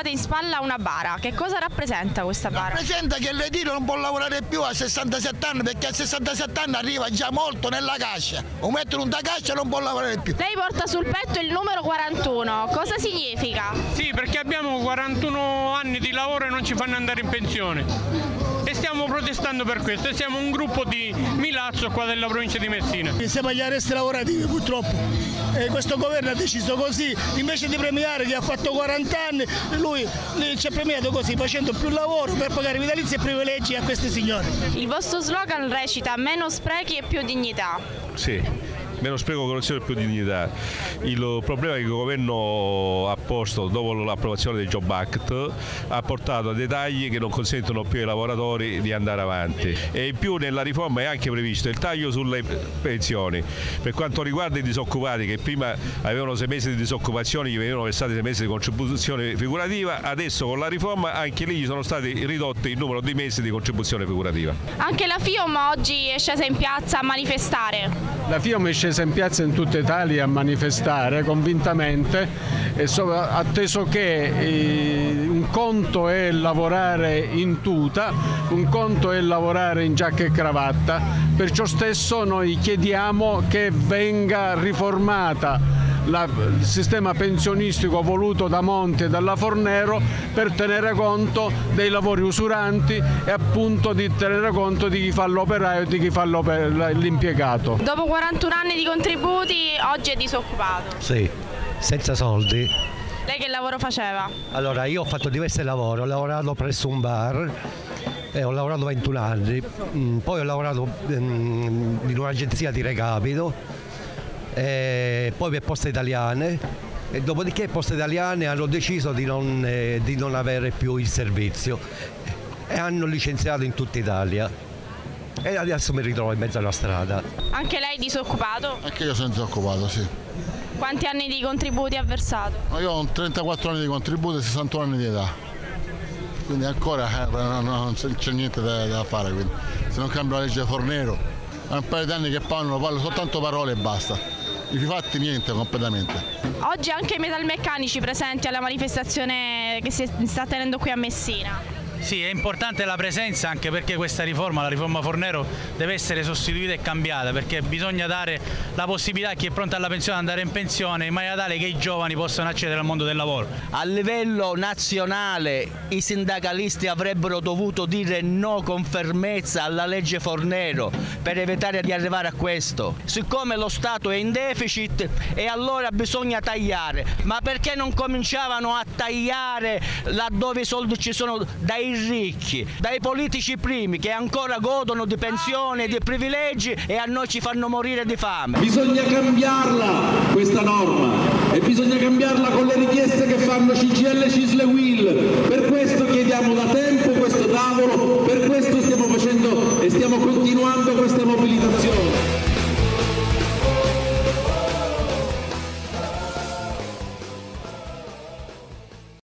portavate in spalla una bara. Che cosa rappresenta questa bara? Rappresenta che l'edile non può lavorare più a 67 anni perché a 67 anni arriva già molto nella cascia. O mettono una cascia e non può lavorare più. Lei porta sul petto il numero 41. Cosa significa? Sì, perché abbiamo 41 anni di lavoro e non ci fanno andare in pensione. E stiamo protestando per questo e siamo un gruppo di Milazzo qua della provincia di Messina. Siamo agli arresti lavorativi purtroppo e questo governo ha deciso così, invece di premiare chi ha fatto 40 anni, lui ci ha premiato così facendo più lavoro per pagare vitalizi e privilegi a questi signori. Il vostro slogan recita meno sprechi e più dignità. Sì meno spreco, corruzione più dignità. Il problema che il governo ha posto dopo l'approvazione del Job Act ha portato a dei tagli che non consentono più ai lavoratori di andare avanti e in più nella riforma è anche previsto il taglio sulle pensioni. Per quanto riguarda i disoccupati che prima avevano sei mesi di disoccupazione gli venivano versati sei mesi di contribuzione figurativa, adesso con la riforma anche lì sono stati ridotti il numero di mesi di contribuzione figurativa. Anche la FIOM oggi è scesa in piazza a manifestare. La FIOM è scesa in piazza in tutta Italia a manifestare convintamente, atteso che eh, un conto è lavorare in tuta, un conto è lavorare in giacca e cravatta, perciò stesso noi chiediamo che venga riformata la, il sistema pensionistico voluto da Monti e dalla Fornero per tenere conto dei lavori usuranti e appunto di tenere conto di chi fa l'operaio e di chi fa l'impiegato. Dopo 41 anni di contributi oggi è disoccupato? Sì, senza soldi. Lei che lavoro faceva? Allora io ho fatto diversi lavori, ho lavorato presso un bar eh, ho lavorato 21 anni, mm, poi ho lavorato mm, in un'agenzia di recapito poi per Poste Italiane e dopodiché Poste Italiane hanno deciso di non, eh, di non avere più il servizio e hanno licenziato in tutta Italia e adesso mi ritrovo in mezzo alla strada. Anche lei disoccupato? Anche io sono disoccupato, sì. Quanti anni di contributi ha versato? Io ho 34 anni di contributi e 61 anni di età. Quindi ancora eh, non, non c'è niente da, da fare, quindi. se non cambia la legge Fornero, è un paio di anni che parlano, parlano soltanto parole e basta i niente completamente. Oggi anche i metalmeccanici presenti alla manifestazione che si sta tenendo qui a Messina. Sì, è importante la presenza anche perché questa riforma, la riforma Fornero, deve essere sostituita e cambiata perché bisogna dare la possibilità a chi è pronto alla pensione di andare in pensione in maniera tale che i giovani possano accedere al mondo del lavoro. A livello nazionale i sindacalisti avrebbero dovuto dire no con fermezza alla legge Fornero per evitare di arrivare a questo. Siccome lo Stato è in deficit e allora bisogna tagliare, ma perché non cominciavano a tagliare laddove i soldi ci sono dai ricchi, dai politici primi che ancora godono di pensioni e di privilegi e a noi ci fanno morire di fame. Bisogna cambiarla questa norma e bisogna cambiarla con le richieste che fanno CGL Cisle Will. Per questo chiediamo da tavolo